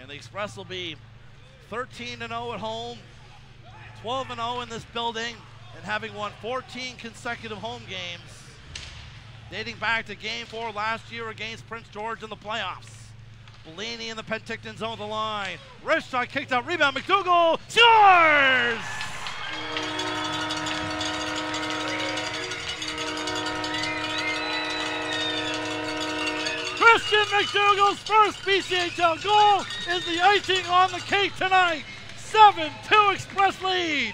And the Express will be 13 0 at home, 12 0 in this building, and having won 14 consecutive home games, dating back to game four last year against Prince George in the playoffs. Bellini in the Penticton zone of the line. Wrist shot kicked out, rebound. MacDougall scores! Christian MacDougall's first BCHL goal is the icing on the cake tonight. 7 2 Express lead.